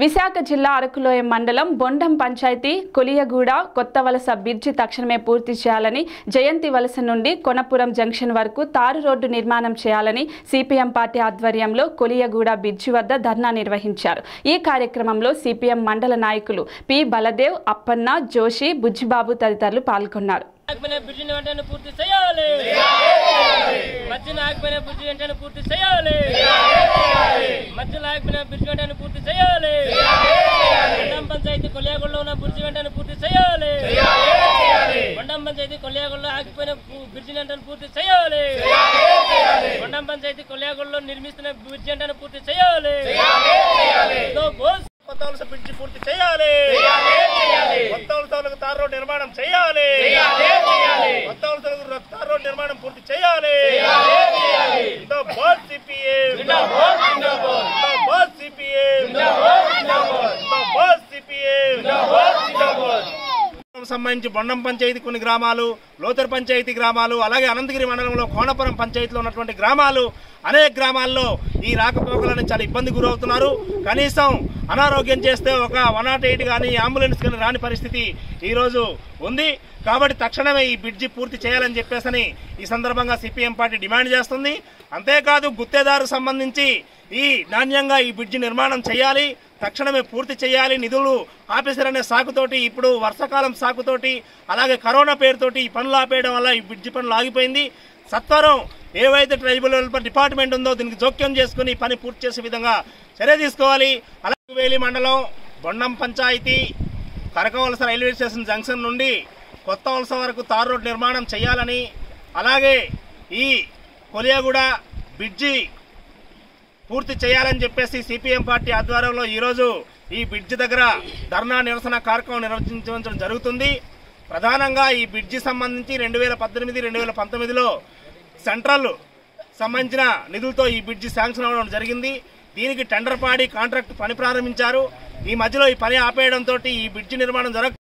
విశాఖ జిల్లా అరకులోయ మండలం బొండం పంచాయతీ కొలియగూడ కొత్త వలస బ్రిడ్జి తక్షణమే పూర్తి చేయాలని జయంతి వలస నుండి కొనపురం జంక్షన్ వరకు తారు రోడ్డు నిర్మాణం చేయాలని సిపిఎం పార్టీ ఆధ్వర్యంలో కొలియగూడ బ్రిడ్జి వద్ద ధర్నా నిర్వహించారు. ఈ కార్యక్రమంలో సిపిఎం మండల నాయకులు పి. బలదేవ్ అప్పన్న జోషి బుజ్జిబాబు తదితరులు పాల్గొన్నారు. ఆగిపోయిన బ్రిడ్జిని వెంటనే పూర్తి చేయాలి. మధ్యలో ఆగిపోయిన బ్రిడ్జి వెంటనే పూర్తి చేయాలి. మధ్యలో ఆగిపోయిన బ్రిడ్జి వెంటనే పూర్తి చేయాలి మండం పంచాయతీ కొల్యాగూడలో ఉన్న బ్రిడ్జి వెంటనే పూర్తి చేయాలి కొల్యాగూడలో ఆగిపోయిన బ్రిడ్జి వెంటనే పూర్తి చేయాలి. మండం పంచాయతీ కొల్యాగూడలో నిర్మిస్తున్న బ్రిడ్జి వెంటనే పూర్తి చేయాలి. బ్రిడ్జి పూర్తి చేయాలి. కొత్త తార్ రోడ్ నిర్మాణం చేయాలి. కొత్త తార్ రోడ్ నిర్మాణం పూర్తి చేయాలి. జిందాబాద్ సిపిఎం జిందాబాద్ సిపిఎం జిందాబాద్ సిపిఎం సంబంధించి బొండం పంచాయతీ కొన్ని గ్రామాలు లోతర్ పంచాయతీ గ్రామాలు అలాగే అనంతగిరి మండలంలో కోనపురం పంచాయతీలో ఉన్నటువంటి గ్రామాలు అనేక గ్రామాల్లో ఈ రాకపోకలను చాలా ఇబ్బంది గురవుతున్నారు. కనీసం అనారోగ్యం చేస్తే ఒక వన్ నాట్ ఎయిట్ కానీ అంబులెన్స్ కానీ రాని పరిస్థితి ఈరోజు ఉంది. కాబట్టి తక్షణమే ఈ బ్రిడ్జి పూర్తి చేయాలని చెప్పేసని ఈ సందర్భంగా సిపిఎం పార్టీ డిమాండ్ చేస్తుంది. అంతేకాదు గుత్తేదారు సంబంధించి ఈ నాణ్యంగా ఈ బ్రిడ్జి నిర్మాణం చేయాలి. తక్షణమే పూర్తి చేయాలి. నిధులు ఆఫీసర్ అనే సాకుతోటి ఇప్పుడు వర్షాకాలం సాకుతోటి అలాగే కరోనా పేరుతోటి ఈ పనులు ఆపేయడం వల్ల ఈ బ్రిడ్జి పనులు ఆగిపోయింది. సత్వరం ఏవైతే ట్రైబల్ డిపార్ట్మెంట్ ఉందో దీనికి జోక్యం చేసుకుని పని పూర్తి చేసే విధంగా చర్య తీసుకోవాలి. అలాగే వేలి మండలం Bondam panchayati Karakavalasa railway station junction నుండి కొత్త వలస వరకు తార్ రోడ్ నిర్మాణం చేయాలని అలాగే ఈ కొలియాగూడ బ్రిడ్జి పూర్తి చేయాలని చెప్పేసి సిపిఎం పార్టీ ఆధ్వర్యంలో ఈరోజు ఈ బ్రిడ్జి దగ్గర ధర్నా నిరసన కార్యక్రమం నిర్వహించడం జరుగుతుంది. ప్రధానంగా ఈ బ్రిడ్జి సంబంధించి రెండు వేల పద్దెనిమిది రెండు వేల పంతొమ్మిదిలో సెంట్రల్ సంబంధించిన నిధులతో ఈ బ్రిడ్జి శాంక్షన్ అవ్వడం జరిగింది. దీనికి టెండర్ పాడి కాంట్రాక్ట్ పని ప్రారంభించారు. ఈ మధ్యలో ఈ పని ఆపేయడంతో ఈ బ్రిడ్జి నిర్మాణం జరగ